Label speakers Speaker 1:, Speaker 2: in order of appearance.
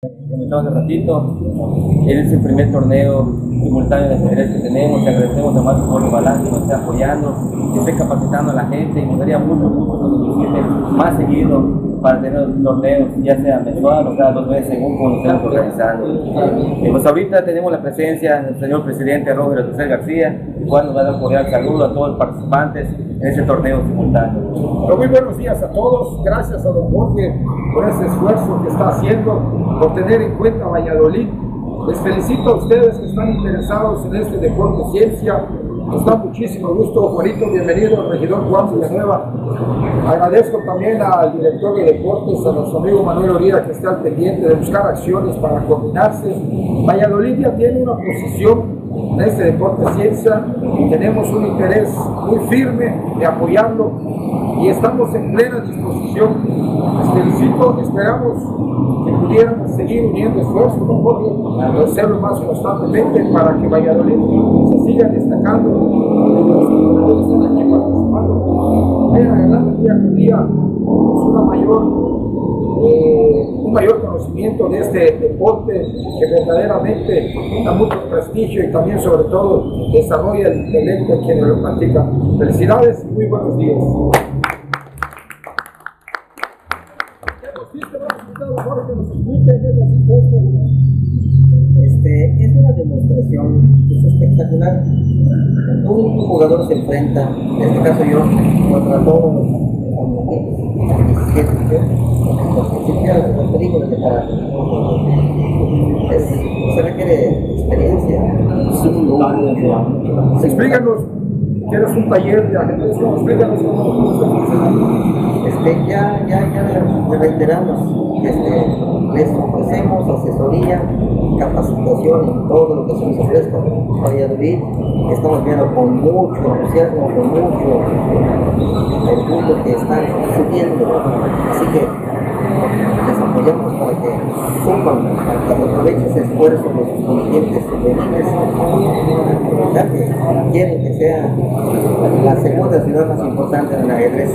Speaker 1: comentamos hace ratito, es el primer torneo simultáneo de ajedrez que tenemos, te agradecemos a Marco Polo Balán que nos esté apoyando, que esté capacitando a la gente y nos daría mucho gusto que nos visiten más seguido para tener torneos, ya sea mensual o cada dos meses, según como estemos organizando. Eh, pues ahorita tenemos la presencia del señor presidente Roger José García, el cual nos va a dar un cordial saludo a todos los participantes en este torneo simultáneo.
Speaker 2: Pero muy buenos días a todos, gracias a don Jorge por ese esfuerzo que está haciendo, por tener en cuenta Valladolid. Les felicito a ustedes que están interesados en este deporte ciencia. Nos da muchísimo gusto, Juanito, bienvenido, regidor Juan Villanueva. Agradezco también al director de deportes, a nuestro amigo Manuel Oriera, que está al pendiente de buscar acciones para coordinarse. Valladolid ya tiene una posición en este deporte ciencia y tenemos un interés muy firme de apoyarlo y estamos en plena disposición. Esperamos que pudiéramos seguir uniendo esfuerzos con Jorge, hacerlo más constantemente para que Valladolid se siga destacando. Los que están aquí participando, adelante día con día, es una mayor eh, un mayor conocimiento de este deporte que verdaderamente da mucho prestigio y también sobre todo desarrolla el intelecto de quienes lo practican. Felicidades y muy buenos días.
Speaker 3: Este, es una demostración, es espectacular. Un jugador se enfrenta, en este caso yo, contra todos los se requiere experiencia.
Speaker 2: Explícanos, ¿quieres un taller de ajedrez? Explícanos cómo
Speaker 3: Ya, ya, ya reiteramos, este, les ofrecemos asesoría, capacitación en todo lo que se nos ofrezca. Valladolid, estamos viendo con mucho entusiasmo, con mucho el mundo que están subiendo. Así que les apoyamos para que suman, para que aprovechen ese esfuerzo los contingentes juveniles, ya que quieren que sea la segunda ciudad más importante en el ajedrez